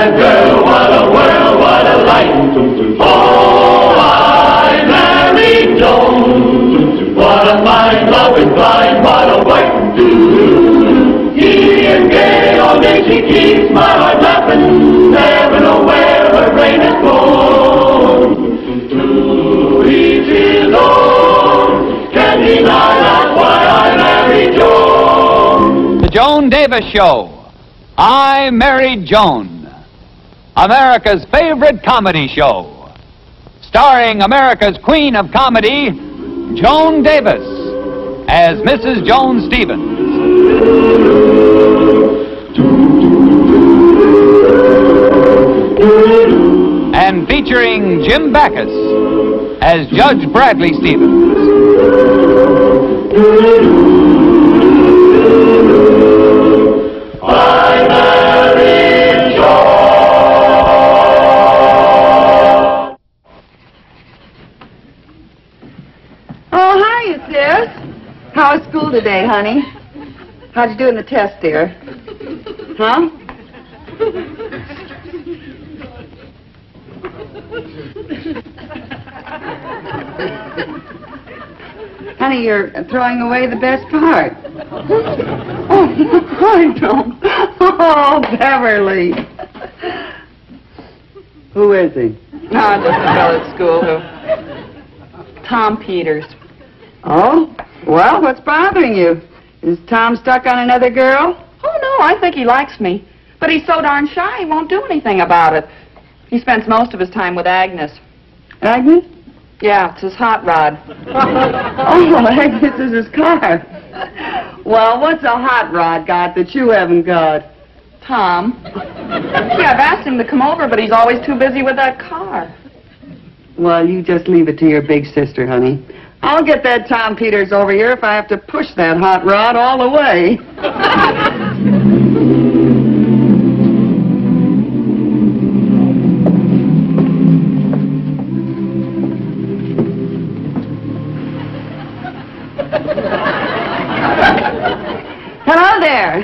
that girl, what a world, what a life. Oh, I married Joan. What a blind, what a wife. He and gay, all day she keeps my heart laughing. Never know where her brain gone. To each his own. Can't deny why I married. The Joan Davis Show. I Married Joan. America's favorite comedy show. Starring America's Queen of Comedy, Joan Davis, as Mrs. Joan Stevens. And featuring Jim Backus as Judge Bradley Stevens. Today, honey? How'd you do in the test, dear? Huh? honey, you're throwing away the best part. Oh, I don't. Oh, Beverly. Who is he? No, just a fellow at school who. Tom Peters. Oh? Well, what's bothering you? Is Tom stuck on another girl? Oh, no, I think he likes me. But he's so darn shy, he won't do anything about it. He spends most of his time with Agnes. Agnes? Yeah, it's his hot rod. Oh, Agnes is his car. Well, what's a hot rod got that you haven't got? Tom. Yeah, I've asked him to come over, but he's always too busy with that car. Well, you just leave it to your big sister, honey. I'll get that Tom Peters over here if I have to push that hot rod all the way. Hello there.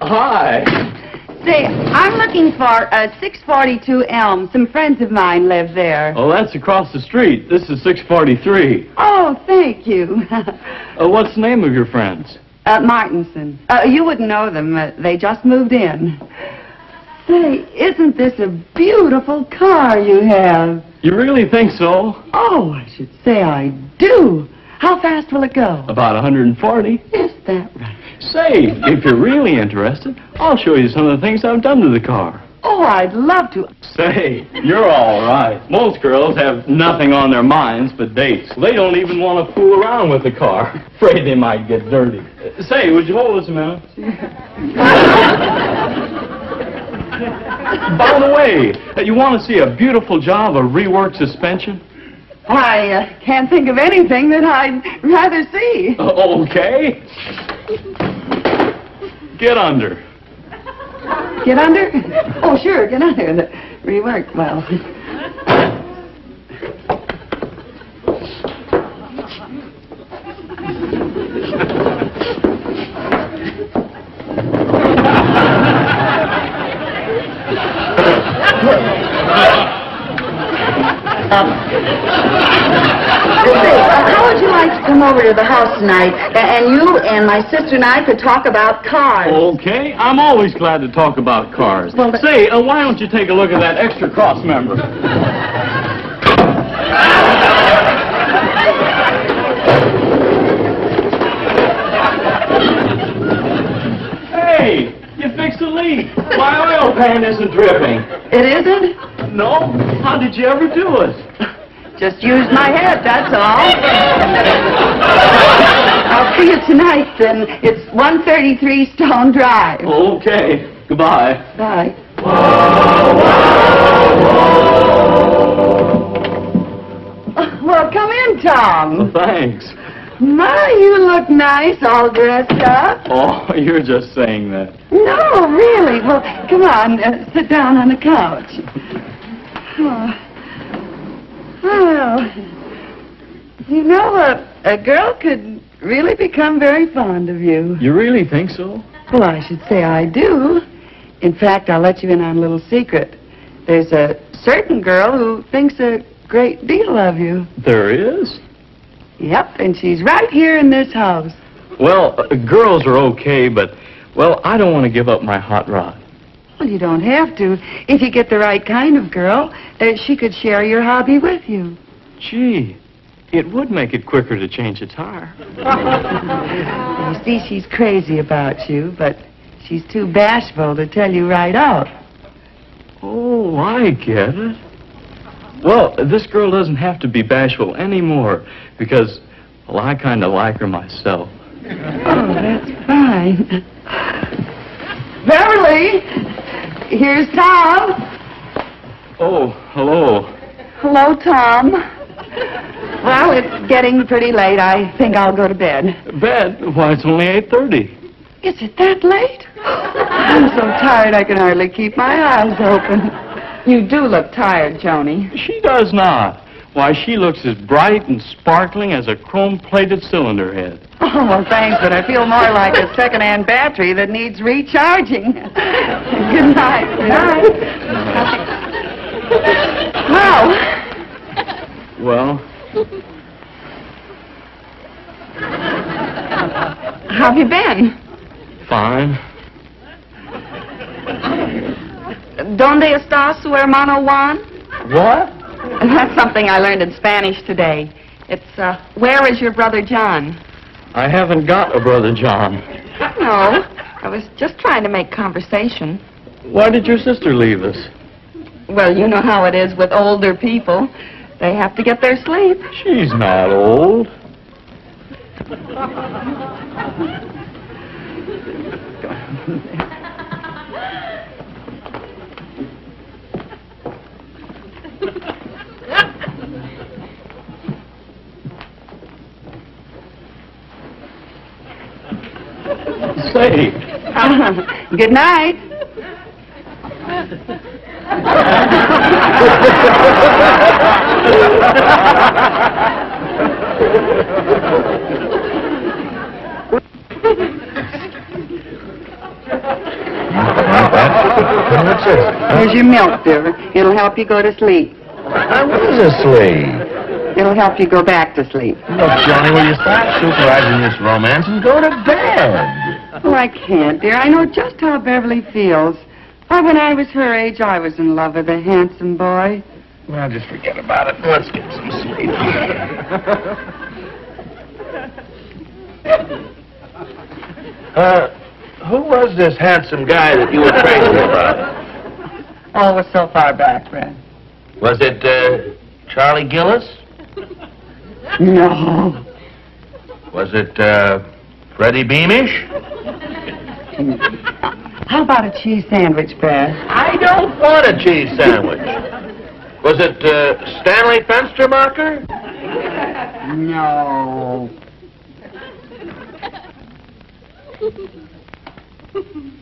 Hi. Say, I'm looking for uh, 642 Elm. Some friends of mine live there. Oh, that's across the street. This is 643. Oh, thank you. Uh, what's the name of your friends? uh, Martinson. Uh, you wouldn't know them. Uh, they just moved in. Say, isn't this a beautiful car you have? You really think so? Oh, I should say I do. How fast will it go? About 140. Is that right? Say, if you're really interested, I'll show you some of the things I've done to the car. Oh, I'd love to. Say, you're all right. Most girls have nothing on their minds but dates. They don't even want to fool around with the car. Afraid they might get dirty. Uh, Say, would you hold this a minute? By the way, you want to see a beautiful job of reworked suspension? I uh, can't think of anything that I'd rather see. Uh, okay. Get under. Get under? Oh, sure, get under. The reworked, well. Say, how would you like to come over to the house tonight, and you and my sister and I could talk about cars? Okay, I'm always glad to talk about cars. Well, but- Say, uh, why don't you take a look at that extra cross member? hey, you fixed the leak. My oil pan isn't dripping. It isn't? No? How did you ever do it? Just used my head, that's all. I'll see you tonight, then. It's 133 Stone Drive. Okay, goodbye. Bye. Well, come in, Tom. Thanks. My, you look nice, all dressed up. Oh, you're just saying that. No, really. Well, come on, uh, sit down on the couch. Oh. Well, you know, a, a girl could really become very fond of you. You really think so? Well, I should say I do. In fact, I'll let you in on a little secret. There's a certain girl who thinks a great deal of you. There is? Yep, and she's right here in this house. Well, uh, girls are okay, but, well, I don't want to give up my hot rod. Well, you don't have to. If you get the right kind of girl, uh, she could share your hobby with you. Gee, it would make it quicker to change a tire. You see, she's crazy about you, but she's too bashful to tell you right out. Oh, I get it. Well, this girl doesn't have to be bashful anymore because, well, I kind of like her myself. Oh, that's fine. Beverly, here's Tom. Oh, hello. Hello, Tom. Well, it's getting pretty late. I think I'll go to bed. Bed? Why, it's only 8.30. Is it that late? I'm so tired I can hardly keep my eyes open. You do look tired, Joni. She does not. Why, she looks as bright and sparkling as a chrome-plated cylinder head. Oh, well, thanks, but I feel more like a second-hand battery that needs recharging. Good night. Good night. Well, Well, How have you been? fine. Donde está su hermano Juan? What? That's something I learned in Spanish today. It's, uh, where is your brother John? I haven't got a brother John. No, I was just trying to make conversation. Why did your sister leave us? Well, you know how it is with older people. They have to get their sleep. She's not old. Say, good night. What's this? Here's your milk, dear. It'll help you go to sleep. I was asleep. It'll help you go back to sleep. Look, Johnny, will you stop supervising this romance and go to bed? Oh, I can't, dear. I know just how Beverly feels. Why, when I was her age, I was in love with a handsome boy. Well, just forget about it. Let's get some sleep. uh, who was this handsome guy that you were crazy about? Oh, it was so far back, Fred. Was it, uh, Charlie Gillis? No. Was it, uh, Freddie Beamish? How about a cheese sandwich, Fred? I don't want a cheese sandwich. Was it, uh, Stanley Fenstermacher? No.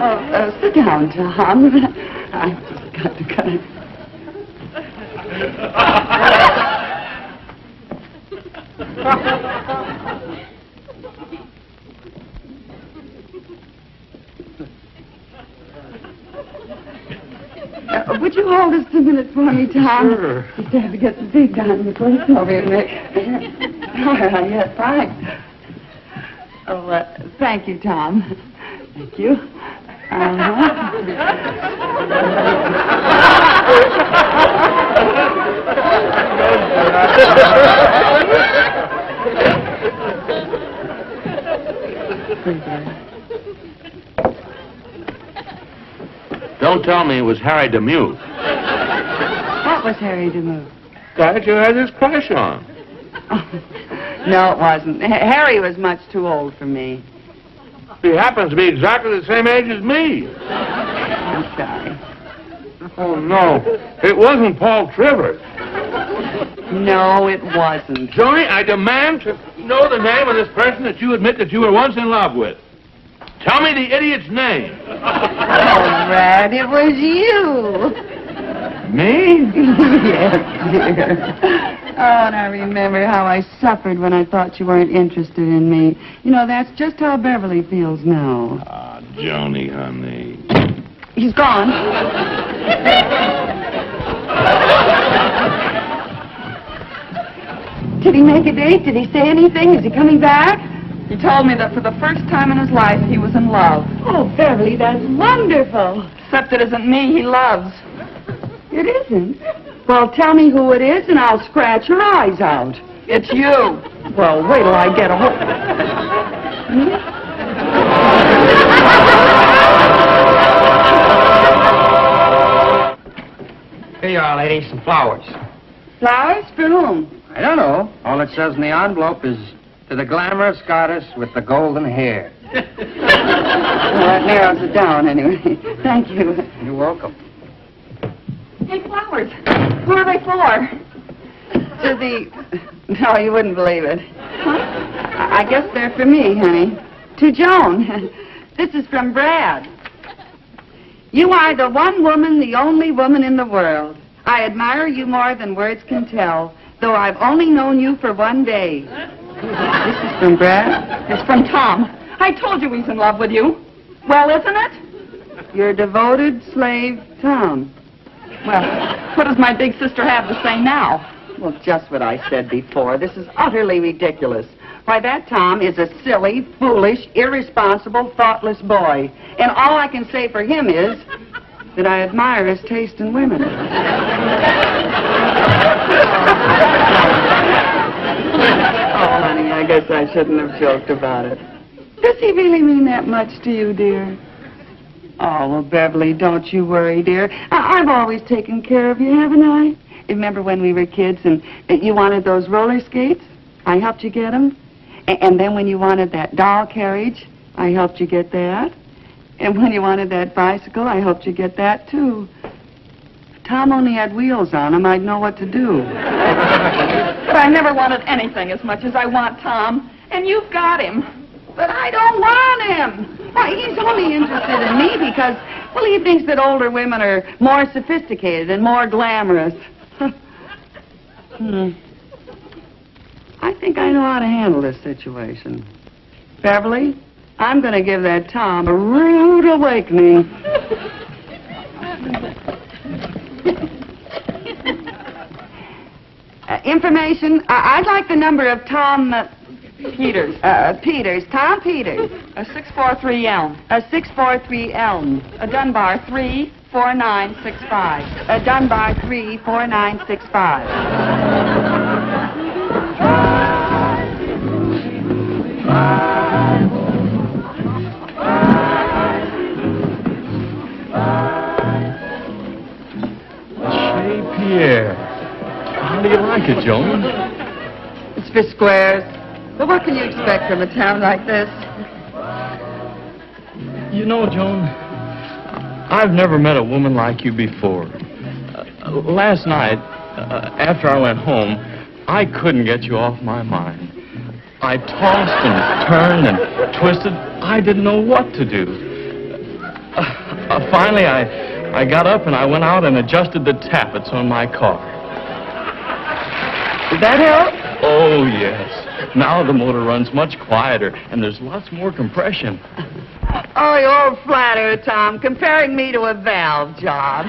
Oh, uh, sit down, Tom. I've just got to it. Uh, would you hold this a minute for me, Tom? Sure. Just have to get the big down the place over here. Nick. All right, yes, fine. Oh, uh, thank you, Tom. Thank you. Uh-huh. Don't tell me it was Harry Demuth. What was Harry? Guy that you had this crush on. no, it wasn't. Ha- Harry was much too old for me. He happens to be exactly the same age as me. I'm sorry. Oh, no. It wasn't Paul Trivers. No, it wasn't. Johnny, I demand to know the name of this person that you admit that you were once in love with. Tell me the idiot's name. Oh, Brad, it was you. Me? yes, dear. Oh, and I remember how I suffered when I thought you weren't interested in me. You know, that's just how Beverly feels now. Ah, Joni, honey. He's gone. Did he make a date? Did he say anything? Is he coming back? He told me that for the first time in his life he was in love. Oh, Beverly, that's wonderful. Except it isn't me he loves. It isn't. Well, tell me who it is, and I'll scratch your eyes out. It's you. Well, wait till I get a hold. Here you are, lady, some flowers. Flowers for whom? I don't know. All it says in the envelope is to the glamorous goddess with the golden hair. Well, that narrows it down, anyway. Thank you. You're welcome. Hey, flowers. Who are they for? To the... No, you wouldn't believe it. I I guess they're for me, honey. To Joan. This is from Brad. You are the one woman, the only woman in the world. I admire you more than words can tell, though I've only known you for one day. This is from Brad. It's from Tom. I told you he's in love with you. Well, isn't it? Your devoted slave, Tom. Well, what does my big sister have to say now? Well, just what I said before. This is utterly ridiculous. Why, that Tom is a silly, foolish, irresponsible, thoughtless boy. And all I can say for him is that I admire his taste in women. oh, honey, I guess I shouldn't have joked about it. Does he really mean that much to you, dear? Oh, well, Beverly, don't you worry, dear. I- I've always taken care of you, haven't I? Remember when we were kids and you wanted those roller skates? I helped you get them. A- and then when you wanted that doll carriage, I helped you get that. And when you wanted that bicycle, I helped you get that, too. If Tom only had wheels on him, I'd know what to do. But I never wanted anything as much as I want Tom. And you've got him. But I don't want him. Why, he's only interested in me because, well, he thinks that older women are more sophisticated and more glamorous. hmm. I think I know how to handle this situation. Beverly, I'm going to give that Tom a rude awakening. Uh, information. I- I'd like the number of Tom uh, Peters. uh, Peters. Tom Peters. A 643 Elm. A 643 Elm. A Dunbar 34965. A Dunbar 34965. Chez Pierre. How do you like it, Joan? It's for squares. But what can you expect from a town like this? You know, Joan, I've never met a woman like you before. Uh, last night, uh, after I went home, I couldn't get you off my mind. I tossed and turned and twisted. I didn't know what to do. Uh, uh, finally, I, I got up and I went out and adjusted the tappets on my car. Did that help? Oh, yes. Now the motor runs much quieter, and there's lots more compression. Oh, you old flatterer, Tom, comparing me to a valve job.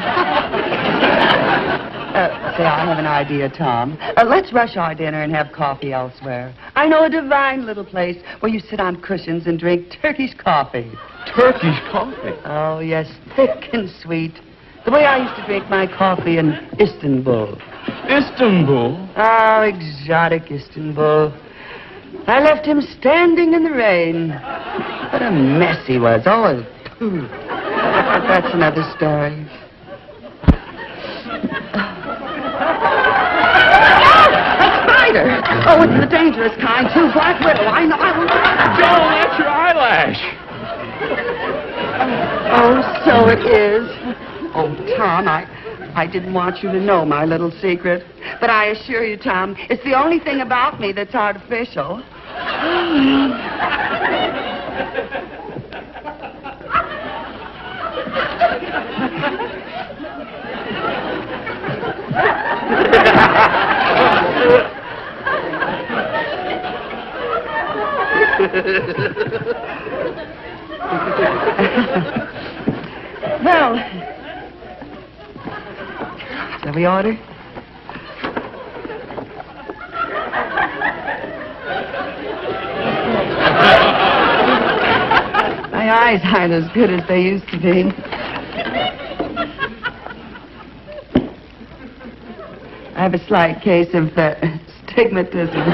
uh, say, I have an idea, Tom. Uh, let's rush our dinner and have coffee elsewhere. I know a divine little place where you sit on cushions and drink Turkish coffee. Turkish coffee. Oh, yes, thick and sweet. The way I used to drink my coffee in Istanbul. Istanbul. Oh, exotic Istanbul. I left him standing in the rain. What a mess he was. Oh, pooh. But that's another story. A spider! Oh, it's the dangerous kind, too. Black widow. I know. I will... Joan, that's your eyelash. Oh, so it is. Oh, Tom, I, I didn't want you to know my little secret. But I assure you, Tom, it's the only thing about me that's artificial well. Shall we order? My eyes aren't as good as they used to be. I have a slight case of uh, stigmatism.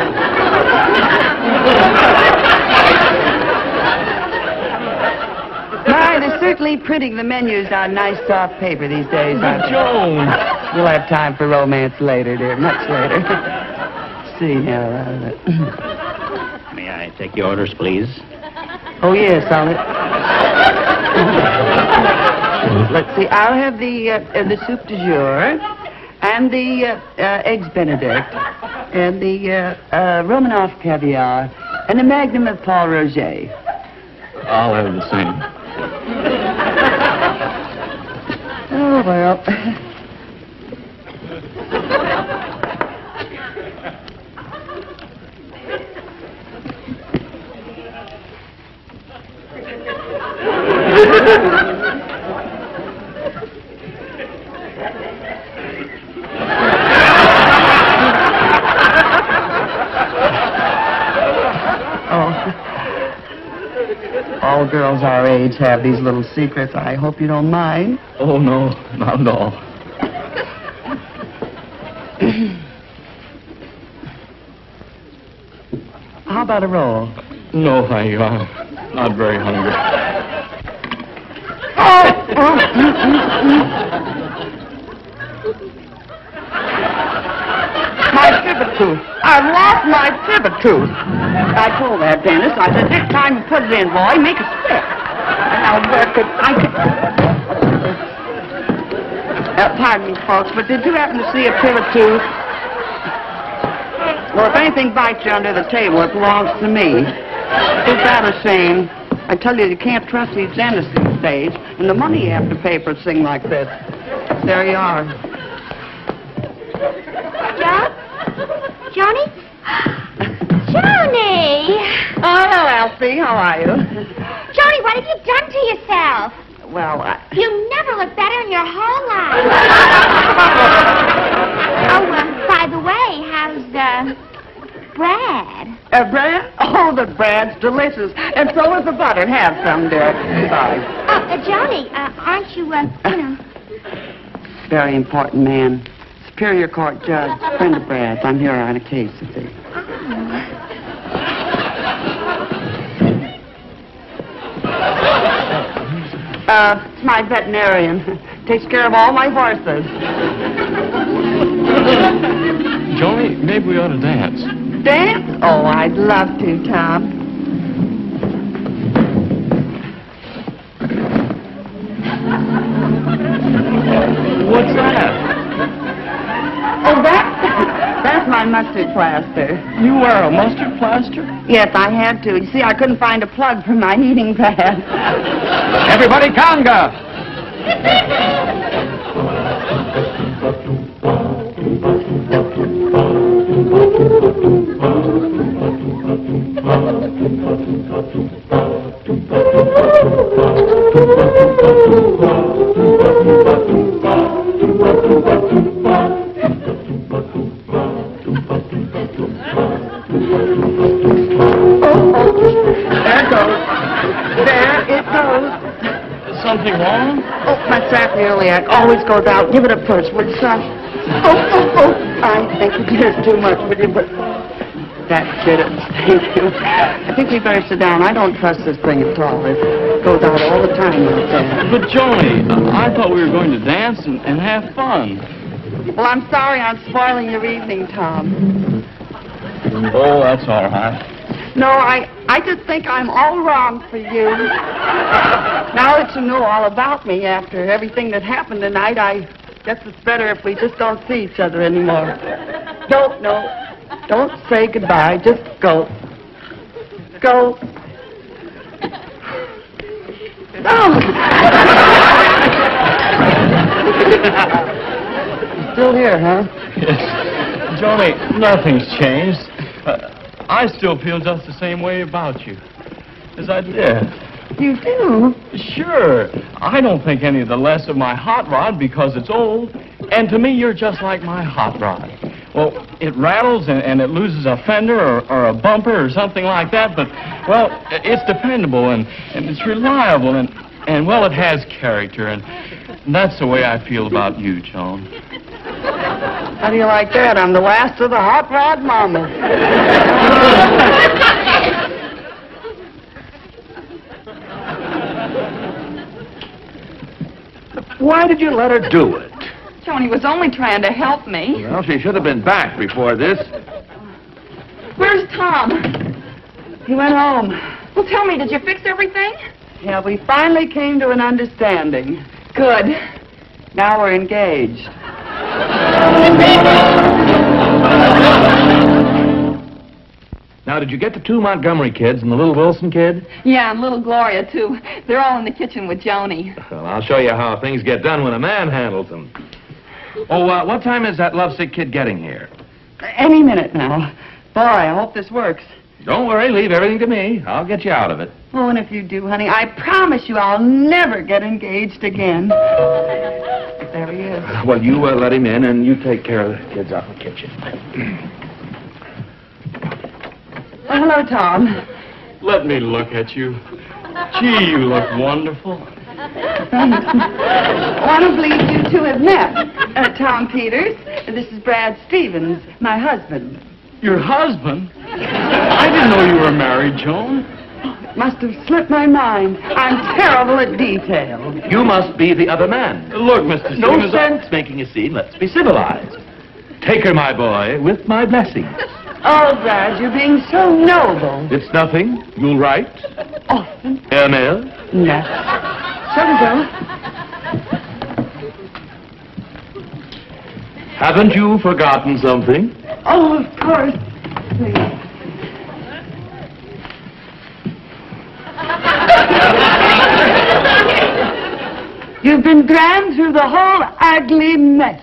My, they're certainly printing the menus on nice soft paper these days, aren't? Joan! We'll have time for romance later, dear, much later. See now. May I take your orders, please? Oh, yes, I'll... Let's see, I'll have the, uh, uh, the soup du jour, and the uh, uh, eggs benedict, and the uh, uh, Romanoff caviar, and the magnum of Paul Roger. I'll have the same. Oh, well. oh. All girls our age have these little secrets. I hope you don't mind. Oh, no, not at all. How about a roll? No, thank you. I'm not very hungry. My pivot tooth. I've lost my pivot tooth. I told that dentist. I said, this time you put it in, boy, make it stick. And now where could I could... Uh, pardon me, folks, but did you happen to see a pivot tooth? Well, if anything bites you under the table, it belongs to me. Is that a shame? I tell you, you can't trust these dentists these days, and the money you have to pay for a thing like this. There you are. John? Johnny? Johnny! Oh, hello, Elsie. How are you? Johnny, what have you done to yourself? Well, I... You never look better in your whole life. oh, uh, by the way, how's, uh, Brad? Uh, bread? Oh, the bread's delicious. And so is the butter. Have some, dear. Sorry. Oh, uh, Johnny, uh, aren't you, uh, you know... Very important man. Superior Court judge. Friend of Brad's. I'm here on a case, see. Uh, it's my veterinarian. Takes care of all my horses. Joni, maybe we ought to dance. Dance? Oh, I'd love to, Tom. Mustard plaster. You wear a mustard plaster? Yes, I had to. You see, I couldn't find a plug for my heating pad. Everybody conga! always goes out. Give it a push, would you, son? Oh, oh, oh. I think it is too much, but you... But... That did it. Thank you. I think we better sit down. I don't trust this thing at all. It goes out all the time like that. But, Joni, I thought we were going to dance and, and have fun. Well, I'm sorry I'm spoiling your evening, Tom. Oh, that's all right. No, I, I just think I'm all wrong for you. now that you know all about me after everything that happened tonight, I guess it's better if we just don't see each other anymore. Don't, no. Don't say goodbye. Just go. Go. Oh! You're still here, huh? Yes. Joni, nothing's changed. Uh, I still feel just the same way about you. as I did. You do? Sure. I don't think any the less of my hot rod because it's old. And to me, you're just like my hot rod. Well, it rattles and, and it loses a fender or, or a bumper or something like that, but, well, it's dependable and, and it's reliable and, and, well, it has character. And that's the way I feel about you, Joan. How do you like that? I'm the last of the hot rod mama. Why did you let her do it? Tony was only trying to help me. Well, she should have been back before this. Where's Tom? He went home. Well, tell me, did you fix everything? Yeah, we finally came to an understanding. Good. Now we're engaged. Now, did you get the two Montgomery kids and the little Wilson kid? Yeah, and little Gloria, too. They're all in the kitchen with Joni. Well, I'll show you how things get done when a man handles them. Oh, uh, what time is that lovesick kid getting here? Any minute now. Boy, I hope this works. Don't worry, leave everything to me. I'll get you out of it. Oh, and if you do, honey, I promise you I'll never get engaged again. There he is. Well, you uh, let him in, and you take care of the kids out in the kitchen. Oh, hello, Tom. Let me look at you. Gee, you look wonderful. I don't believe you two have met. Uh, Tom Peters, this is Brad Stevens, my husband. Your husband? I didn't know you were married, Joan. It Must have slipped my mind. I'm terrible at detail. You must be the other man. Look, Mr. No Stevens, I- sense making a scene. Let's be civilized. Take her, my boy, with my blessing. Oh, Brad, you're being so noble. It's nothing. You'll write. Often. Ernest. No. So we go. Haven't you forgotten something? Oh, of course. Please. You've been grand through the whole ugly mess.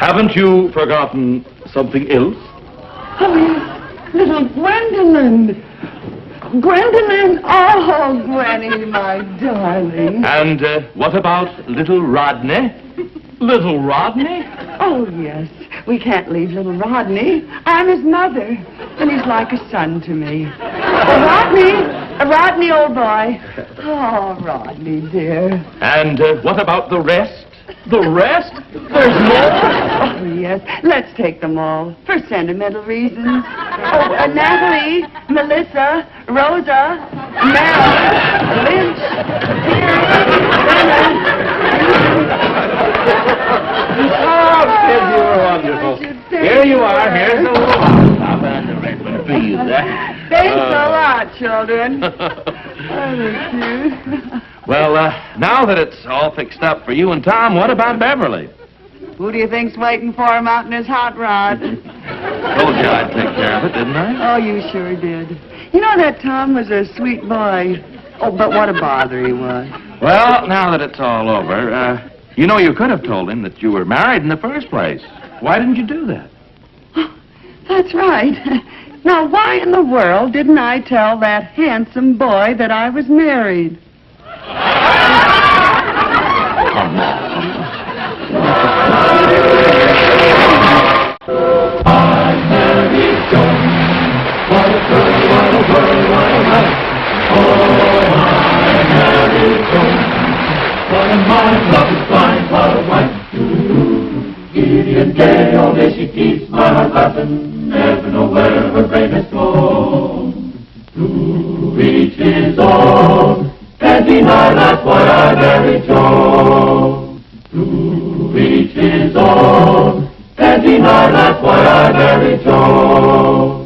Haven't you forgotten something else? Oh, yes. Little Gwendolyn. Gwendolyn. Oh, Gwenny, my darling. And uh, what about little Rodney? Little Rodney? Oh, yes. We can't leave little Rodney. I'm his mother, and he's like a son to me. Rodney. Uh, Rodney, old boy. Oh, Rodney, dear. And uh, what about the rest? The rest? There's more? Oh, yes. Let's take them all for sentimental reasons. Oh, uh, Natalie, Melissa, Rosa, Mel, Lynch, Oh, kids, you were wonderful. Here you are. Here's the little and the red one for you. Thanks Uh. a lot, children. Oh, well, uh, now that it's all fixed up for you and Tom, what about Beverly? Who do you think's waiting for him out in his hot rod? Told you I'd take care of it, didn't I? Oh, you sure did. You know that Tom was a sweet boy. Oh, but what a bother he was. Well, now that it's all over, uh, you know you could have told him that you were married in the first place. Why didn't you do that? That's right. Now, why in the world didn't I tell that handsome boy that I was married? Come on. Gideon gay, all day she keeps my heart laughing, never know where her brain has gone. To each his own, and deny that's why I married Joan. To each his own, and deny that's why I married Joan.